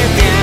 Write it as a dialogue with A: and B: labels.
A: Yeah.